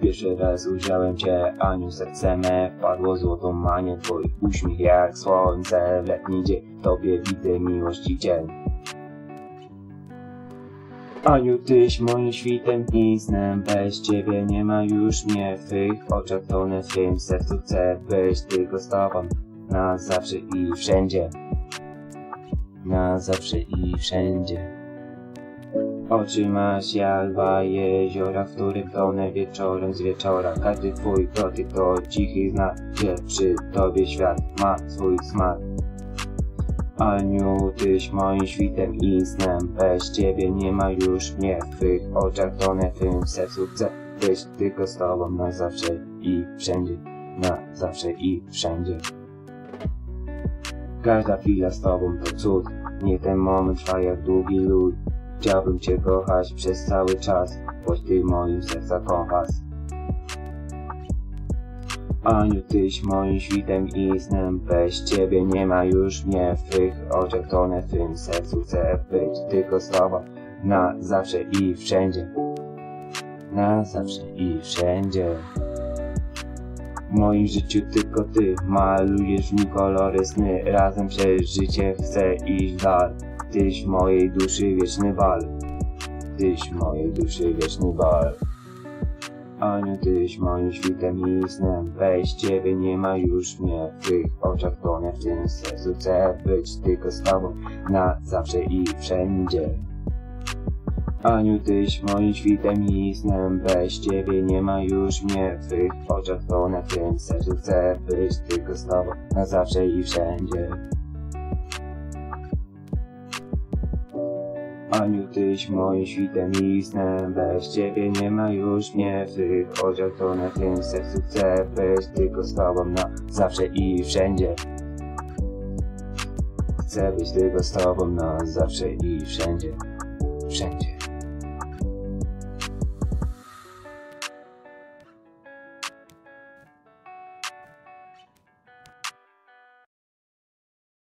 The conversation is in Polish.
Pierwszy raz ujrzałem cię, Aniu, serce me wpadło złotą manię Twój uśmiech jak słońce w letni dzień Tobie widzę miłości cień. Aniu, tyś moim świtem i snem. Bez ciebie nie ma już mnie. W twych oczach Tonę w twym sercu chcę być tylko z tobą Na zawsze i wszędzie. Na zawsze i wszędzie Oczy masz jak dwa jeziora, w którym tonę wieczorem z wieczora. Każdy twój dotyk to cichy znak, że przy tobie świat ma swój smak. Aniu, tyś moim świtem i snem, bez ciebie nie ma już mnie w twych oczach tonę, w twym sercu chcę być tylko z tobą na zawsze i wszędzie, na zawsze i wszędzie. Każda chwila z tobą to cud, niech ten moment trwa jak długi lód. Chciałbym Cię kochać przez cały czas, boś Ty moim serca kompas. Aniu, Tyś moim świtem i snem, bez Ciebie nie ma już mnie w Twych oczach tonę, w Twym sercu chcę być tylko z Tobą, na zawsze i wszędzie. Na zawsze i wszędzie. W moim życiu tylko Ty malujesz mi kolory sny, razem przez życie chcę iść dalej. Tyś mojej duszy wieczny bal. Tyś mojej duszy wieczny bal. Aniu, tyś moim świtem i snem. Bez ciebie nie ma już mnie. W twych oczach tonę w tym sercu Chcę być tylko z tobą Na zawsze i wszędzie. Aniu, tyś moim świtem i snem. Bez ciebie nie ma już mnie. W twych oczach tonę w tym sercu Chcę być tylko z tobą Na zawsze i wszędzie Aniu, tyś moim świtem i snem Bez ciebie nie ma już mnie. W tych oczach To na tym sercu chcę być tylko z tobą na zawsze i wszędzie. Chcę być tylko z tobą na zawsze i wszędzie. Wszędzie